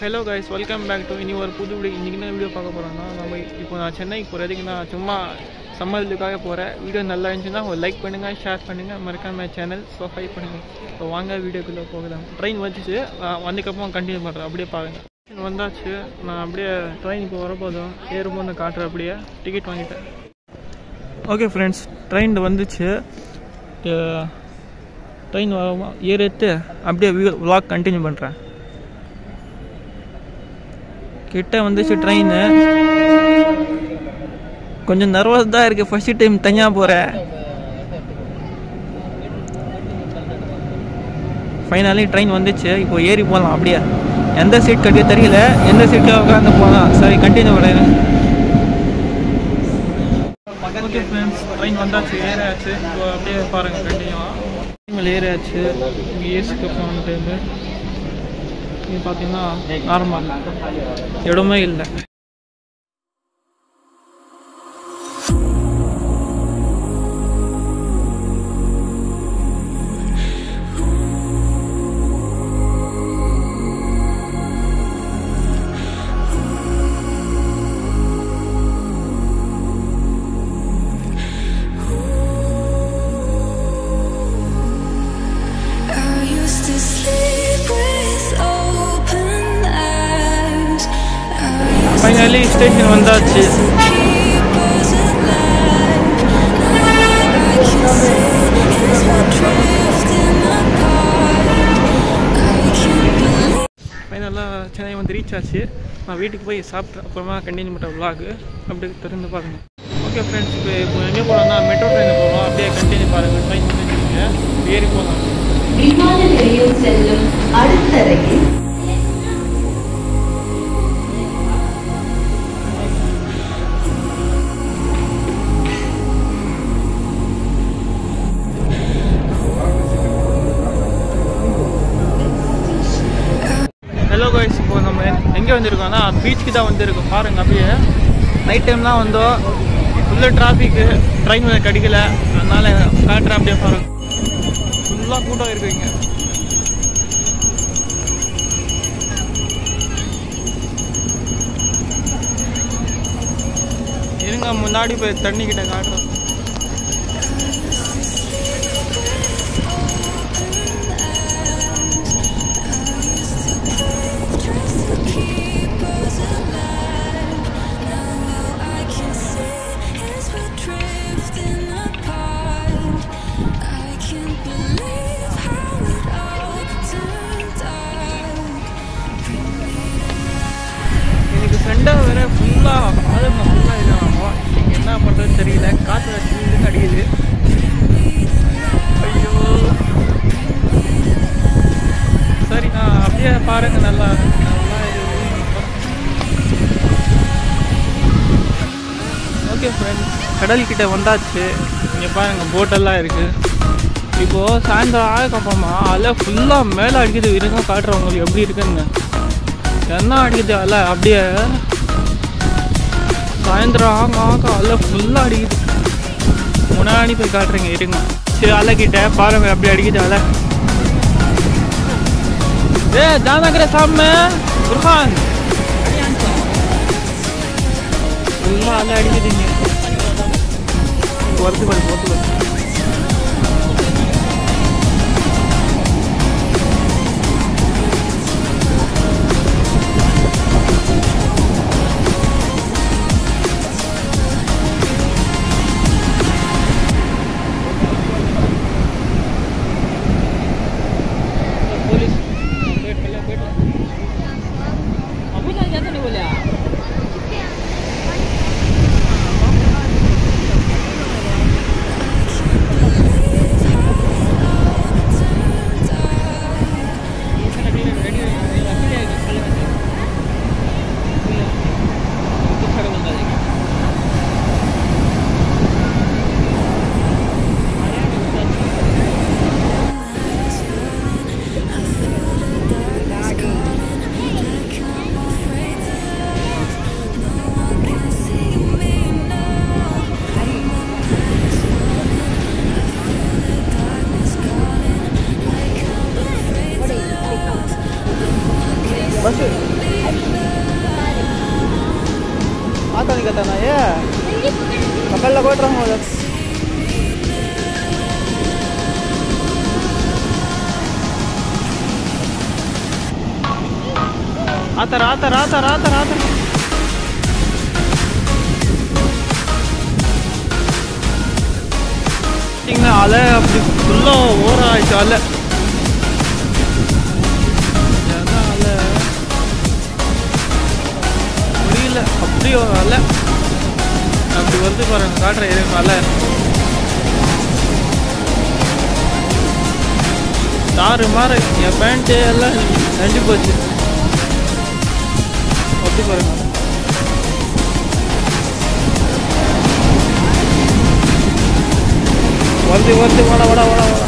Hello guys welcome back to இனி ஒரு புது வீடியோ இன்றைக்கி என்ன வீடியோ பார்க்க போகிறோம்னா நம்ம இப்போ நான் சென்னைக்கு போகிறதுக்கு நான் சும்மா சம்மர் இதுக்காக போகிறேன் வீடியோ நல்லா இருந்துச்சுன்னா ஒரு லைக் பண்ணுங்கள் ஷேர் பண்ணுங்கள் மறக்காம சேனல் சப்ஸ்கிரைப் பண்ணுங்கள் இப்போ வாங்க வீடியோக்குள்ளே போகலாம். ட்ரெயின் வந்துச்சு. அஹ் வந்ததுக்கப்புறம் கண்டினியூ பண்ணுறேன் அப்படியே பாருங்கள் வந்தாச்சு. நான் அப்படியே ட்ரெயின் இப்போ வரப்போதும் ஏறும்போது காட்டுறேன் அப்படியே. டிக்கெட் வாங்கிட்டேன். ஓகே ஃப்ரெண்ட்ஸ் ட்ரெயின் வந்துச்சு. ட்ரெயின் ஏறிட்டு அப்படியே விலாக் கண்டினியூ பண்ணுறேன் கிட்ட வந்துச்சு ட்ரெயின் கொஞ்சம் நர்வஸ் தான் இருக்கு. ஃபர்ஸ்ட் டைம் தனியாக போகிறேன் ஃபைனலி ட்ரெயின் வந்துச்சு. இப்போ ஏறி போகலாம் அப்படியே. எந்த சீட் கட்டிய தெரியல. எந்த சீட்டில் உட்காந்து போகலாம் சரி கண்டினியூ பண்ணுறேன் ஓகே ஃப்ரெண்ட்ஸ் ட்ரெயின் வந்தாச்சு ஏறாச்சு இப்போ அப்படியே பாருங்கள் கண்டினியூவாக ஏறியாச்சு. இங்கே ஏசி கப்பம் வந்துட்டு இது பார்த்தீங்கன்னா நார்மல் இடமே இல்லை. I ஸ்டேஷன் வந்தாச்சு. ஃபைனலாக சென்னை வந்து ரீச் ஆச்சு. நான் வீட்டுக்கு போய் சாப்பிட்டு அப்புறமா கண்டினியூ பண்ணுற vlog. அப்படி திறந்து பாருங்கள் ஓகே ஃப்ரெண்ட்ஸ் இப்போ இப்போ எங்கே போகலாம்னா மெட்ரோ ட்ரெயினில் போகலாம் அப்படியே கண்டினியூ பாருங்கள் ட்ரெயின் வந்துருக்கீங்க ஏறி போகலாம். இப்போ நம்ம எங்கே வந்திருக்கோம்னா பீச்சுக்கு தான் வந்திருக்கோம். பாருங்க அப்படியே நைட் டைம்லாம் வந்தோம். ஃபுல்லாக டிராஃபிக்கு ட்ரெயின் கிடைக்கல. அதனால காட்டுறேன் அப்படியே பாருங்க. ஃபுல்லாக கூட்டம் இருக்குங்க இருங்க முன்னாடி போய் தண்ணி கிட்ட காட்டுறோம். ஃப்ரெண்டாக வேற ஃபுல்லாக ஆளுங்க ஃபுல்லாக இதாகும் நீங்கள் என்ன பண்ணுறதுன்னு தெரியல. காற்று வச்சு அடிக்குது. ஐயோ. சரி நான் அப்படியே பாருங்க நல்லா நல்லா ஓகே ஃப்ரெண்ட்ஸ் கடல்கிட்ட வந்தாச்சு. இங்கே பாருங்க போட்டெல்லாம் இருக்குது இப்போது சாயந்தரம் ஆகக்கப்புறமா அலை ஃபுல்லாக மேலே அடிக்குது. இருக்கும் காட்டுறவங்களுக்கு எப்படி இருக்குன்னு. என்ன அடிக்குது அலை அப்படியே. சாயந்தரம் ஆக ஆக அலை ஃபுல்லாக அடிக்குது. முன்னாடி போய் காட்டுறீங்க இருங்க. சரி அலை கிட்ட பாருங்க அப்படி அடிக்குது அலை. ஏ ஜானகர சாமி குர்ஹான். ஃபுல்லாக அலை அடிக்குதுங்க. வருது வருது வருது வருது. पकड़ लगा रहा हूँ आतर आतर आतर आतर आतर में आले अपनी खुल्ला हो रहा है चाले அப்படி பாருங்க காட்டுற இருக்கு அலை தாறு மாறு என் பேண்ட்டு எல்லாம் நஞ்சு போச்சு. அப்படி பாருங்க. வருது வருது வாடா வாடா வாடா வாடா.